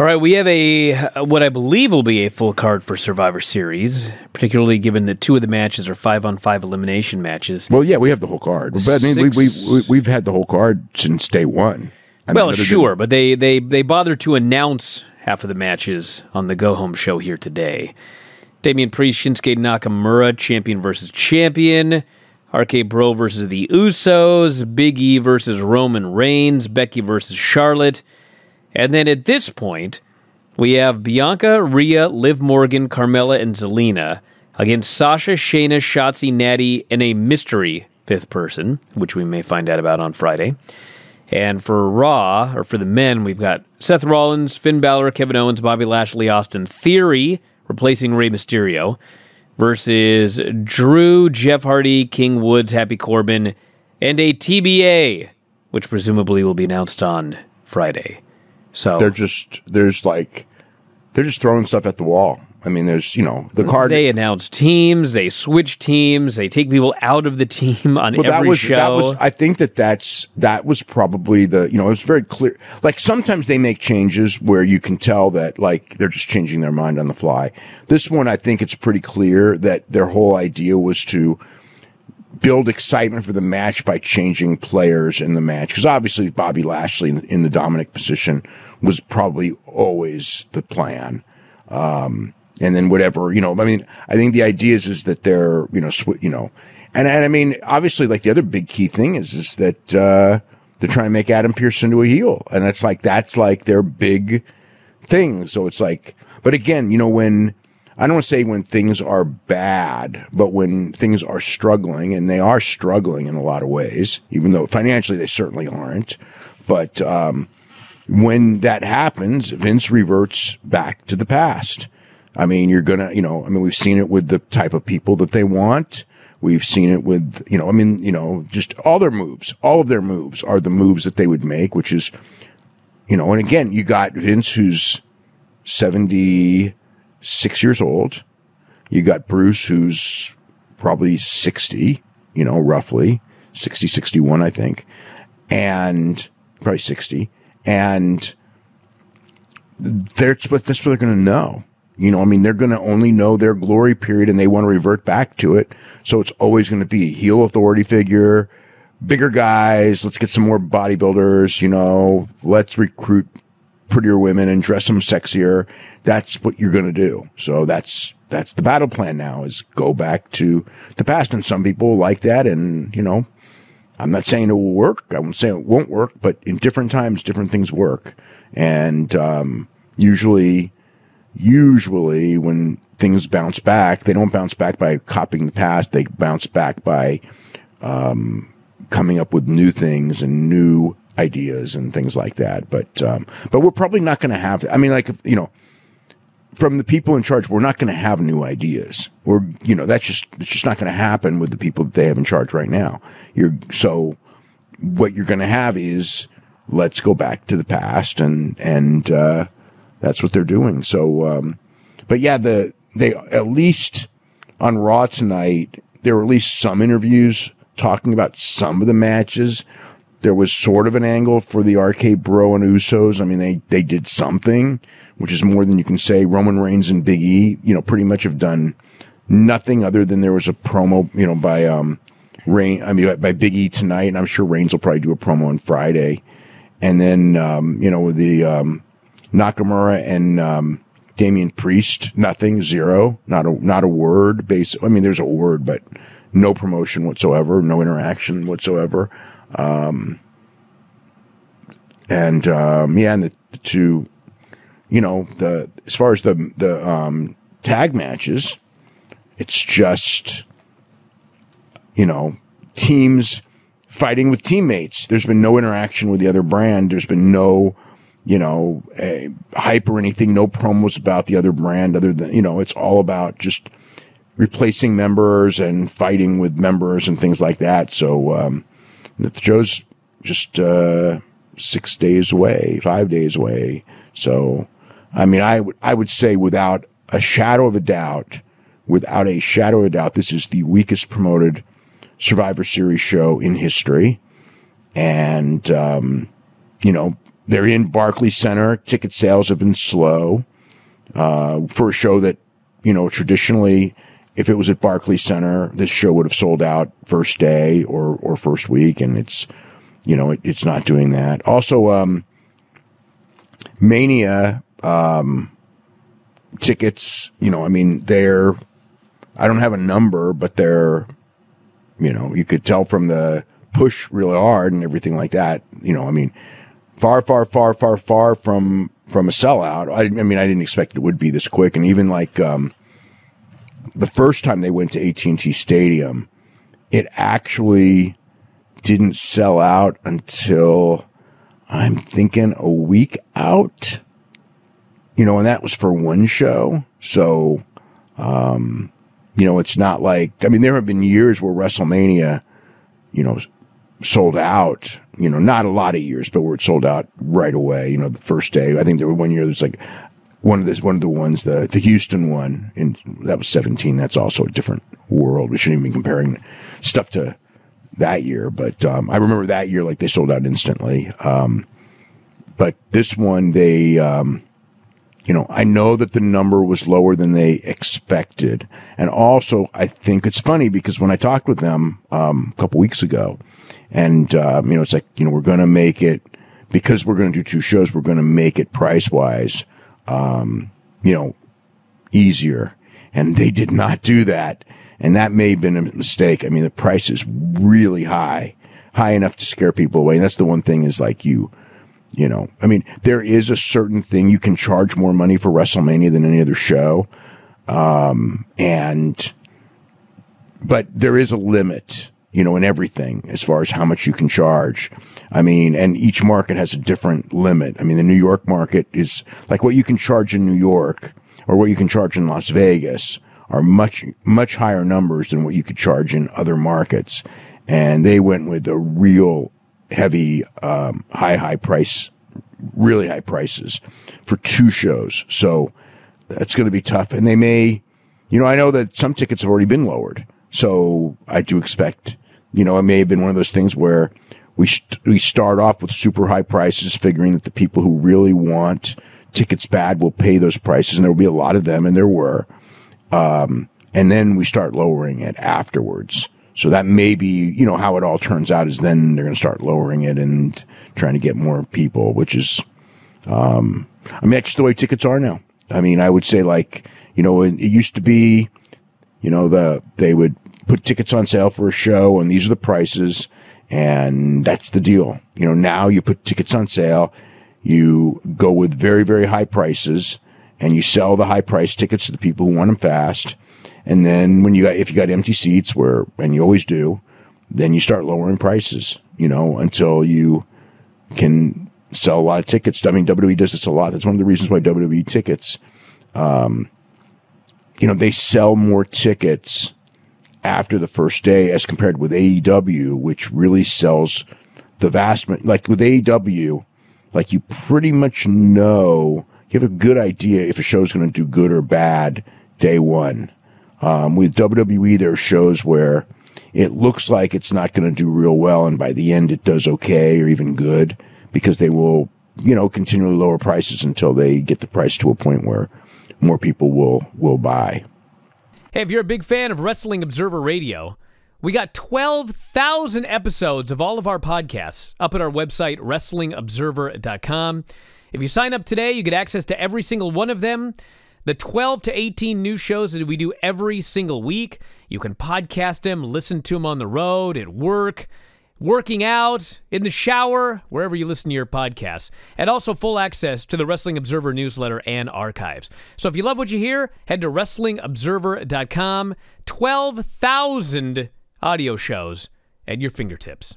All right, we have a what I believe will be a full card for Survivor Series, particularly given that two of the matches are five on five elimination matches. Well, yeah, we have the whole card. But I mean, we, we, we, we've had the whole card since day one. I well, mean, sure, but they they they bothered to announce half of the matches on the Go Home show here today. Damian Priest, Shinsuke Nakamura, champion versus champion. RK Bro versus the Usos. Big E versus Roman Reigns. Becky versus Charlotte. And then at this point, we have Bianca, Rhea, Liv Morgan, Carmella, and Zelina against Sasha, Shayna, Shotzi, Natty, and a mystery fifth person, which we may find out about on Friday. And for Raw, or for the men, we've got Seth Rollins, Finn Balor, Kevin Owens, Bobby Lashley, Austin Theory replacing Rey Mysterio versus Drew, Jeff Hardy, King Woods, Happy Corbin, and a TBA, which presumably will be announced on Friday. So they're just there's like they're just throwing stuff at the wall. I mean, there's you know the card. they announce teams, they switch teams, they take people out of the team on well, every that was show. that was. I think that that's that was probably the you know it was very clear. Like sometimes they make changes where you can tell that like they're just changing their mind on the fly. This one, I think it's pretty clear that their whole idea was to build excitement for the match by changing players in the match. Because obviously Bobby Lashley in, in the Dominic position was probably always the plan. Um, and then whatever, you know, I mean, I think the idea is, is that they're, you know, sw- you know, and, and I mean, obviously like the other big key thing is, is that, uh, they're trying to make Adam Pearce into a heel. And it's like, that's like their big thing. So it's like, but again, you know, when, I don't want to say when things are bad, but when things are struggling, and they are struggling in a lot of ways, even though financially they certainly aren't. But um, when that happens, Vince reverts back to the past. I mean, you're gonna, you know, I mean, we've seen it with the type of people that they want. We've seen it with, you know, I mean, you know, just all their moves, all of their moves are the moves that they would make, which is, you know, and again, you got Vince who's 76 years old. You got Bruce who's probably 60, you know, roughly 60, 61, I think, and probably 60. And that's what, that's what they're going to know. You know, I mean, they're going to only know their glory period and they want to revert back to it. So it's always going to be a heel authority figure, bigger guys. Let's get some more bodybuilders, you know, let's recruit prettier women and dress them sexier. That's what you're going to do. So that's, that's the battle plan now is go back to the past. And some people like that. And, you know, I'm not saying it will work. I won't say it won't work, but in different times, different things work. And, um, usually, usually when things bounce back, they don't bounce back by copying the past. They bounce back by, um, coming up with new things and new ideas and things like that. But, um, but we're probably not going to have, I mean, like, you know, from the people in charge, we're not going to have new ideas. We're, you know, that's just, it's just not going to happen with the people that they have in charge right now. You're, so what you're going to have is let's go back to the past and, and, uh, that's what they're doing. So, um, but yeah, the, they, at least on Raw tonight, there were at least some interviews talking about some of the matches. There was sort of an angle for the RK Bro and Usos. I mean, they, they did something, which is more than you can say. Roman Reigns and Big E, you know, pretty much have done nothing other than there was a promo, you know, by, um, Rain, I mean, by- Big E tonight. And I'm sure Reigns will probably do a promo on Friday. And then, um, you know, the, um, Nakamura and, um, Damian Priest, nothing, zero, not a, not a word base. I mean, there's a word, but no promotion whatsoever, no interaction whatsoever. Um, and, um, yeah, and the, the two, you know, the, as far as the, the, um, tag matches, it's just, you know, teams fighting with teammates. There's been no interaction with the other brand. There's been no, you know, hype or anything, no promos about the other brand other than, you know, it's all about just replacing members and fighting with members and things like that. So, um, the show's just, uh, six days away, five days away. So, I mean, I would, I would say without a shadow of a doubt, without a shadow of a doubt, this is the weakest promoted Survivor Series show in history. And, um, you know, they're in Barclays Center. Ticket sales have been slow uh, for a show that you know traditionally, if it was at Barclays Center, this show would have sold out first day or or first week, and it's you know it, it's not doing that. Also, um, Mania um, tickets, you know, I mean they're I don't have a number, but they're you know you could tell from the push really hard and everything like that. You know, I mean far, far, far, far, far from from a sellout. I, I mean, I didn't expect it would be this quick, and even like um, the first time they went to AT and T Stadium, it actually didn't sell out until I'm thinking a week out. You know, and that was for one show. So, um, you know, it's not like I mean, there have been years where WrestleMania, you know, sold out, you know, not a lot of years, but where it sold out right away, you know, the first day. I think there were one year there's like one of the one of the ones, the the Houston one, and that was 17. That's also a different world. We shouldn't even be comparing stuff to that year, but um, I remember that year like they sold out instantly. Um, but this one, they, um, you know, I know that the number was lower than they expected, and also I think it's funny because when I talked with them um, a couple weeks ago, and, uh, you know, it's like, you know, we're going to make it because we're going to do two shows, we're going to make it price wise, um, you know, easier. And they did not do that. And that may have been a mistake. I mean, the price is really high, high enough to scare people away. And that's the one thing is like you, you know, I mean, there is a certain thing you can charge more money for WrestleMania than any other show. Um, and, but there is a limit you know, in everything as far as how much you can charge. I mean, and each market has a different limit. I mean, the New York market is like what you can charge in New York or what you can charge in Las Vegas are much, much higher numbers than what you could charge in other markets. And they went with a real heavy, um, high, high price, really high prices for two shows. So that's going to be tough. And they may, you know, I know that some tickets have already been lowered. So I do expect you know, it may have been one of those things where we we start off with super high prices, figuring that the people who really want tickets bad will pay those prices, and there will be a lot of them, and there were. Um, and then we start lowering it afterwards. So that may be, you know, how it all turns out is then they're going to start lowering it and trying to get more people, which is, um, I mean, that's the way tickets are now. I mean, I would say like, you know, it, it used to be, you know, the, they would put tickets on sale for a show and these are the prices and that's the deal. You know, now you put tickets on sale, you go with very, very high prices and you sell the high price tickets to the people who want them fast. And then when you got, if you got empty seats where, and you always do, then you start lowering prices, you know, until you can sell a lot of tickets. I mean, WWE does this a lot. That's one of the reasons why WWE tickets, um, you know, they sell more tickets after the first day as compared with AEW, which really sells the vast, like with AEW, like you pretty much know, you have a good idea if a show's going to do good or bad day one. Um, with WWE, there are shows where it looks like it's not going to do real well, and by the end, it does okay or even good because they will, you know, continually lower prices until they get the price to a point where more people will will buy. Hey, if you're a big fan of Wrestling Observer Radio, we got 12,000 episodes of all of our podcasts up at our website, WrestlingObserver.com. If you sign up today, you get access to every single one of them. The 12 to 18 new shows that we do every single week. You can podcast them, listen to them on the road, at work working out, in the shower, wherever you listen to your podcasts, and also full access to the Wrestling Observer newsletter and archives. So if you love what you hear, head to WrestlingObserver.com. 12,000 audio shows at your fingertips.